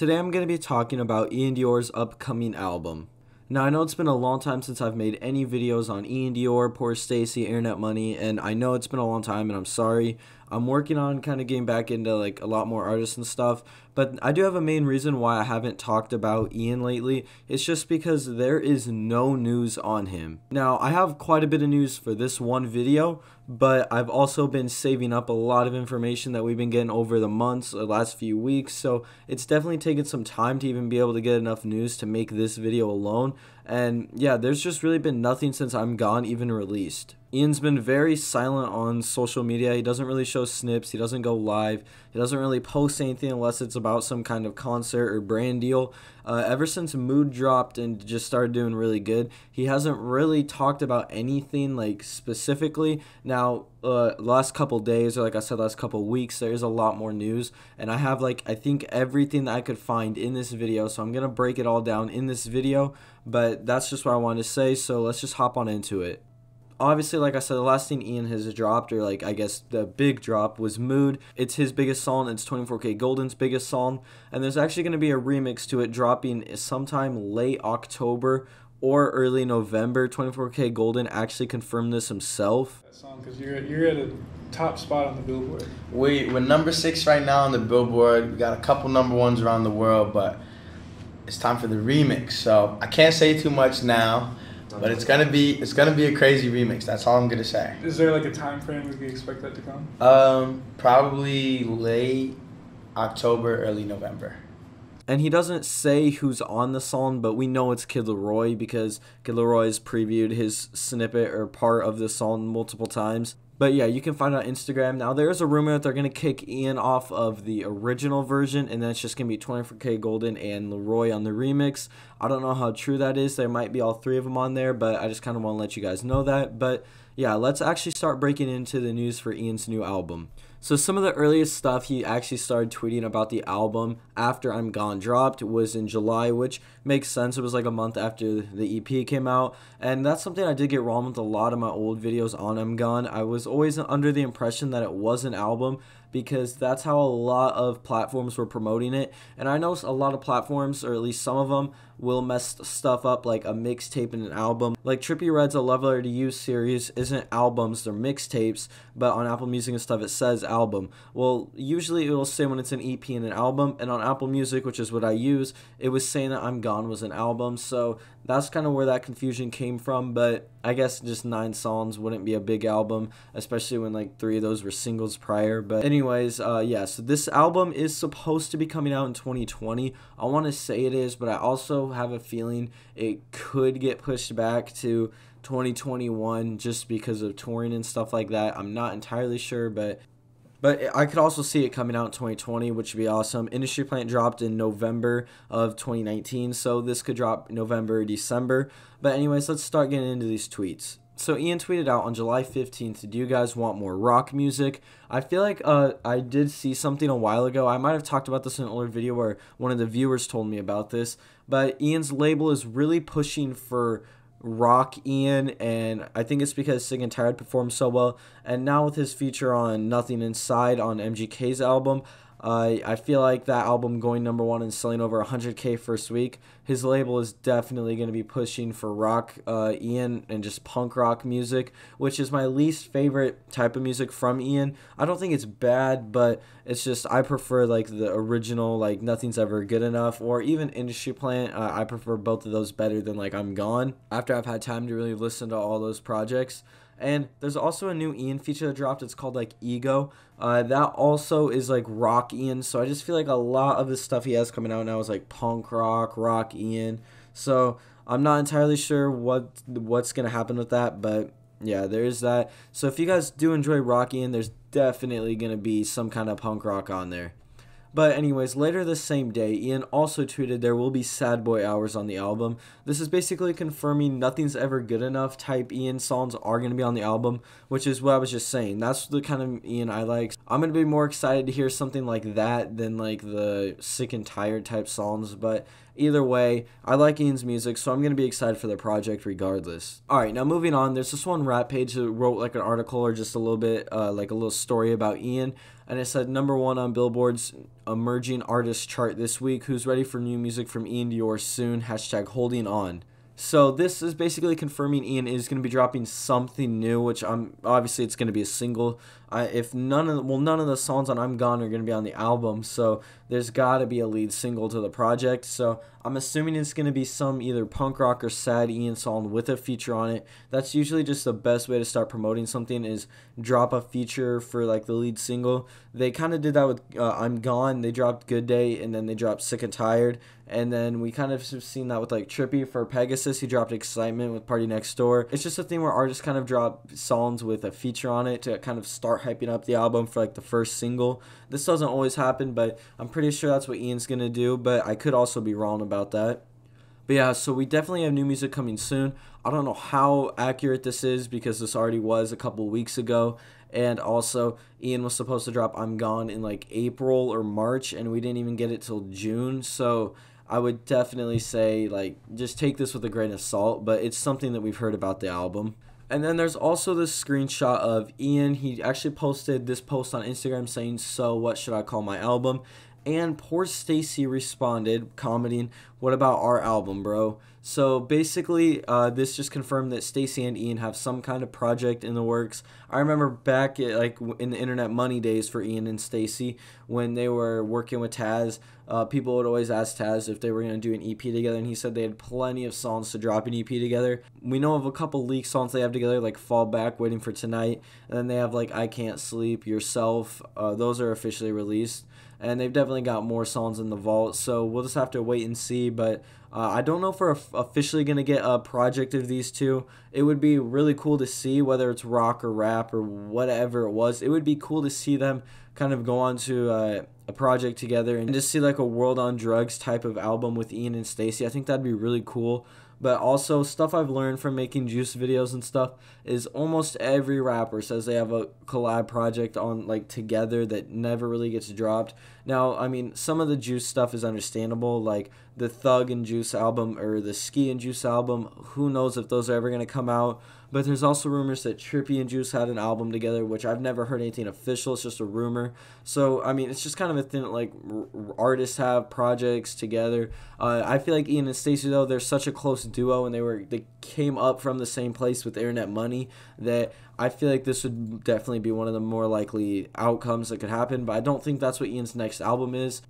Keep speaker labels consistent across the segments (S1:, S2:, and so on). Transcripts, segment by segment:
S1: Today I'm going to be talking about Iann Dior's upcoming album. Now I know it's been a long time since I've made any videos on Iann Dior, Poorstacy, Internet Money, and I know it's been a long time and I'm sorry. I'm working on kind of getting back into like a lot more artists and stuff, but I do have a main reason why I haven't talked about Iann lately. It's just because there is no news on him. Now, I have quite a bit of news for this one video, but I've also been saving up a lot of information that we've been getting over the months, the last few weeks, so it's definitely taken some time to even be able to get enough news to make this video alone. And yeah, there's just really been nothing since I'm gone even released. Iann's been very silent on social media. He doesn't really show snips. He doesn't go live. He doesn't really post anything unless it's about some kind of concert or brand deal. Uh, ever since Mood dropped and just started doing really good, he hasn't really talked about anything like specifically. Now, uh, last couple days, or like I said, last couple weeks, there's a lot more news, and I have like I think everything that I could find in this video. So I'm gonna break it all down in this video. But that's just what I wanted to say. So let's just hop on into it obviously, like I said, the last thing Iann has dropped, or like I guess the big drop, was Mood. It's his biggest song. It's 24kGoldn's biggest song, and there's actually going to be a remix to it dropping sometime late October or early November. 24kGoldn actually confirmed this himself.
S2: That song, because you're you're at a top spot on the Billboard.
S3: We we're number six right now on the Billboard. We got a couple number ones around the world, but it's time for the remix. So I can't say too much now. But it's gonna be it's gonna be a crazy remix. That's all I'm gonna say.
S2: Is there like a time frame we can expect that to come?
S3: Um, probably late October, early November.
S1: And he doesn't say who's on the song, but we know it's Kid LAROI because Kid LAROI has previewed his snippet or part of the song multiple times. But yeah, you can find it on Instagram. Now, there is a rumor that they're going to kick Iann off of the original version, and then it's just going to be 24kGoldn and LAROI on the remix. I don't know how true that is. There might be all three of them on there, but I just kind of want to let you guys know that. But yeah, let's actually start breaking into the news for Iann's new album. So some of the earliest stuff he actually started tweeting about the album after I'm Gone dropped was in July, which makes sense. It was like a month after the EP came out, and that's something I did get wrong with a lot of my old videos on I'm Gone. I was always under the impression that it was an album because that's how a lot of platforms were promoting it. And I know a lot of platforms, or at least some of them, will mess stuff up like a mixtape and an album. Like Trippie Redd's A Love Letter to You series isn't albums, they're mixtapes, but on Apple Music and stuff it says album. Well, usually it will say when it's an EP and an album, and on Apple Music, which is what I use, it was saying that I'm Gone was an album. So that's kind of where that confusion came from, but I guess just nine songs wouldn't be a big album, especially when like three of those were singles prior. But anyways, uh, yeah, so this album is supposed to be coming out in 2020. I want to say it is, but I also have a feeling it could get pushed back to 2021 just because of touring and stuff like that. I'm not entirely sure, but but I could also see it coming out in 2020, which would be awesome. Industry Plant dropped in November of 2019, so this could drop November, December. But anyways, let's start getting into these tweets. So Iann tweeted out on July 15th, do you guys want more rock music? I feel like uh, I did see something a while ago. I might have talked about this in an older video where one of the viewers told me about this. But Iann's label is really pushing for rock Iann, and I think it's because Sick and Tired performed so well. And now with his feature on Nothing Inside on MGK's album, uh, I feel like that album going number one and selling over 100k first week. His label is definitely going to be pushing for rock, uh, Iann, and just punk rock music, which is my least favorite type of music from Iann. I don't think it's bad, but it's just I prefer like the original, like Nothing's Ever Good Enough, or even Industry Plant. Uh, I prefer both of those better than like I'm Gone. After I've had time to really listen to all those projects. And there's also a new Iann feature that dropped. It's called like Ego. Uh, that also is like rock Iann. So I just feel like a lot of the stuff he has coming out now is like punk rock, rock Iann. So I'm not entirely sure what what's gonna happen with that, but yeah, there's that. So if you guys do enjoy rock Iann, there's definitely gonna be some kind of punk rock on there. But anyways, later the same day, Iann also tweeted there will be sad boy hours on the album. This is basically confirming nothing's ever good enough type Iann songs are going to be on the album, which is what I was just saying. That's the kind of Iann I like. I'm going to be more excited to hear something like that than like the sick and tired type songs, but either way, I like Iann's music, so I'm going to be excited for the project regardless. Alright, now moving on, there's this one rap page that wrote like an article or just a little bit, uh, like a little story about Iann and it said number one on Billboard's emerging artist chart this week. Who's ready for new music from Iann Dior soon? Hashtag holding on. So this is basically confirming Iann is going to be dropping something new, which I'm obviously it's going to be a single. I, if none of the, well none of the songs on I'm Gone are going to be on the album, so there's got to be a lead single to the project. So I'm assuming it's going to be some either punk rock or sad Iann song with a feature on it. That's usually just the best way to start promoting something is drop a feature for like the lead single. They kind of did that with uh, I'm Gone. They dropped Good Day and then they dropped Sick and Tired. And then we kind of have seen that with like Trippie for Pegasus. He dropped Excitement with PARTYNEXTDOOR. It's just a thing where artists kind of drop songs with a feature on it to kind of start hyping up the album for like the first single. This doesn't always happen, but I'm pretty sure that's what Iann's gonna do. But I could also be wrong about that. But yeah, so we definitely have new music coming soon. I don't know how accurate this is because this already was a couple weeks ago. And also, Iann was supposed to drop I'm Gone in like April or March, and we didn't even get it till June. So I would definitely say like just take this with a grain of salt, but it's something that we've heard about the album. And then there's also this screenshot of Iann. He actually posted this post on Instagram saying, "So what should I call my album?" And Poorstacy responded, commenting, "What about our album, bro?" So basically, uh, this just confirmed that Stacy and Iann have some kind of project in the works. I remember back at, like in the internet money days for Iann and Stacy when they were working with Taz. Uh, people would always ask Taz if they were going to do an EP together, and he said they had plenty of songs to drop an EP together. We know of a couple leak songs they have together, like Fall Back, Waiting for Tonight, and then they have like I Can't Sleep, Yourself. Uh, those are officially released and they've definitely got more songs in the vault. So we'll just have to wait and see. But uh, I don't know if we're officially gonna get a project of these two. It would be really cool to see whether it's rock or rap or whatever it was. It would be cool to see them kind of go on to uh, a project together and just see like a WRLD on Drugs type of album with Iann and Stacy. I think that'd be really cool. But also, stuff I've learned from making juice videos and stuff is almost every rapper says they have a collab project on like together that never really gets dropped. Now, I mean, some of the juice stuff is understandable, like the Thug and Juice album or the Ski and Juice album. Who knows if those are ever going to come out? But there's also rumors that Trippie and Juice had an album together, which I've never heard anything official. It's just a rumor. So I mean, it's just kind of a thing that, like r- artists have projects together. Uh, I feel like Iann and Stacy though they're such a close duo, and they were they came up from the same place with Internet Money that I feel like this would definitely be one of the more likely outcomes that could happen. But I don't think that's what Iann's next album is.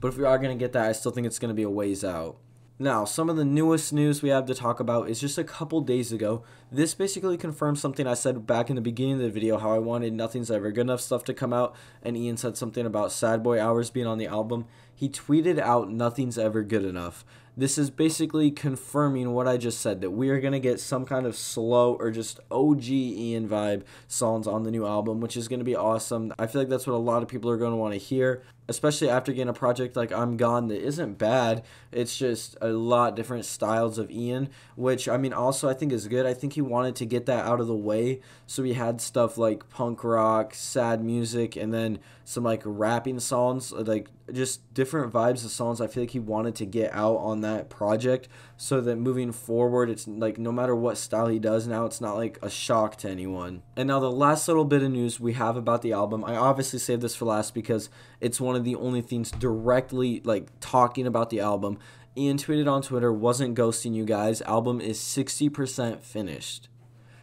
S1: But if we are gonna get that, I still think it's gonna be a ways out. Now, some of the newest news we have to talk about is just a couple days ago. This basically confirms something I said back in the beginning of the video how I wanted Nothing's Ever Good Enough stuff to come out, and Iann said something about Sad Boy Hours being on the album. He tweeted out Nothing's Ever Good Enough. This is basically confirming what I just said that we are going to get some kind of slow or just OG Iann vibe songs on the new album, which is going to be awesome. I feel like that's what a lot of people are going to want to hear especially after getting a project like I'm Gone that isn't bad. It's just a lot different styles of Iann, which I mean also I think is good. I think he wanted to get that out of the way, so he had stuff like punk rock, sad music, and then some like rapping songs, uh, like just different vibes of songs. I feel like he wanted to get out on that project so that moving forward, it's like no matter what style he does now, it's not like a shock to anyone. And now the last little bit of news we have about the album, I obviously saved this for last because it's one of the only things directly like talking about the album. Iann tweeted on Twitter, wasn't ghosting you guys. Album is 60% finished.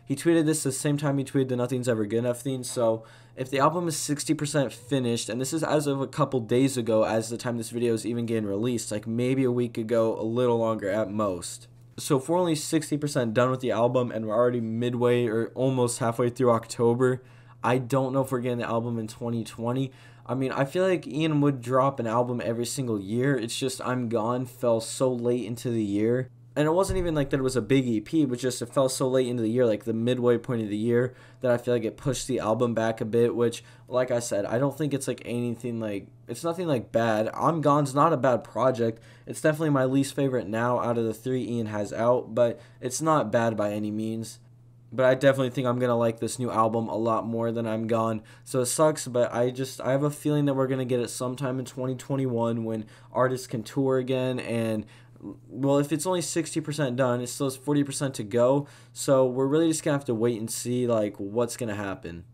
S1: He tweeted this the same time he tweeted the Nothing's Ever Good Enough thing. So if the album is 60% finished, and this is as of a couple days ago, as the time this video is even getting released, like maybe a week ago, a little longer at most. So if we're only 60% done with the album and we're already midway or almost halfway through October, I don't know if we're getting the album in 2020. I mean, I feel like Iann would drop an album every single year. It's just I'm Gone fell so late into the year and it wasn't even like that it was a big EP, but just it fell so late into the year, like the midway point of the year, that I feel like it pushed the album back a bit. Which, like I said, I don't think it's like anything like it's nothing like bad. I'm Gone's not a bad project. It's definitely my least favorite now out of the three Iann has out, but it's not bad by any means. But I definitely think I'm gonna like this new album a lot more than I'm Gone. So it sucks, but I just I have a feeling that we're gonna get it sometime in 2021 when artists can tour again and well, if it's only 60% done, it still has 40% to go. So we're really just going to have to wait and see like what's going to happen.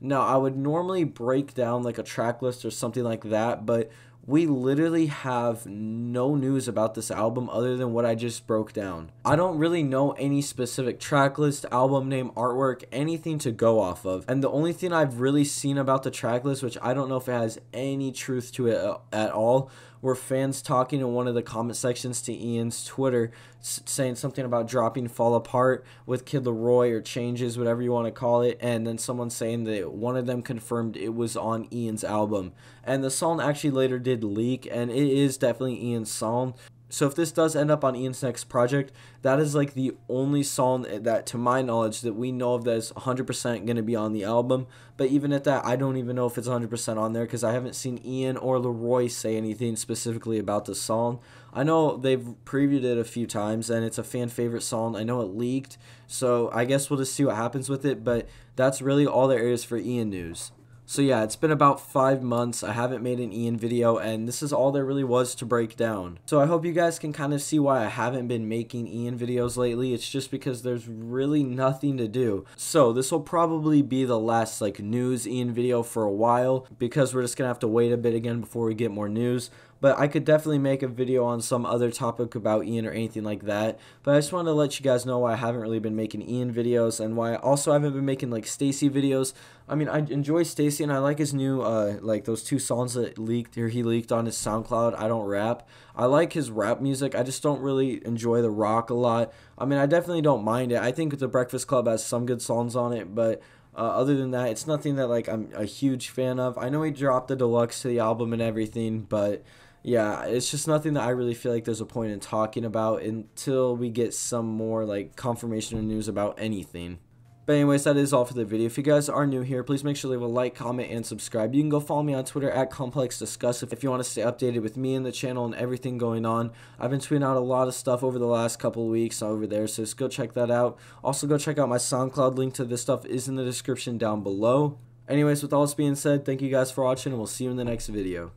S1: Now, I would normally break down like a track list or something like that, but we literally have no news about this album other than what I just broke down. I don't really know any specific track list, album name, artwork, anything to go off of. And the only thing I've really seen about the track list, which I don't know if it has any truth to it uh, at all, were fans talking in one of the comment sections to Iann's Twitter saying something about dropping Fall Apart with Kid LAROI or changes, whatever you want to call it. And then someone saying that one of them confirmed it was on Iann's album. And the song actually later did leak, and it is definitely Iann's song. So if this does end up on Iann's next project, that is like the only song that, to my knowledge, that we know of that is 100% going to be on the album. But even at that, I don't even know if it's 100% on there because I haven't seen Iann or LAROI say anything specifically about the song. I know they've previewed it a few times and it's a fan favorite song. I know it leaked, so I guess we'll just see what happens with it. But that's really all there is for Iann news. So yeah, it's been about five months. I haven't made an Iann video, and this is all there really was to break down. So I hope you guys can kind of see why I haven't been making Iann videos lately. It's just because there's really nothing to do. So this will probably be the last like news Iann video for a while, because we're just gonna have to wait a bit again before we get more news but I could definitely make a video on some other topic about Iann or anything like that. But I just wanted to let you guys know why I haven't really been making Iann videos and why I also haven't been making like Stacy videos. I mean, I enjoy Stacy and I like his new uh like those two songs that leaked or he leaked on his SoundCloud. I don't rap. I like his rap music. I just don't really enjoy the rock a lot. I mean, I definitely don't mind it. I think the Breakfast Club has some good songs on it, but uh, other than that, it's nothing that like I'm a huge fan of. I know he dropped the deluxe to the album and everything, but yeah, it's just nothing that I really feel like there's a point in talking about until we get some more like confirmation or news about anything. But anyways, that is all for the video. If you guys are new here, please make sure to leave a like, comment, and subscribe. You can go follow me on Twitter at Complex Discuss if you want to stay updated with me and the channel and everything going on. I've been tweeting out a lot of stuff over the last couple weeks over there, so just go check that out. Also, go check out my SoundCloud. Link to this stuff is in the description down below. Anyways, with all this being said, thank you guys for watching, and we'll see you in the next video.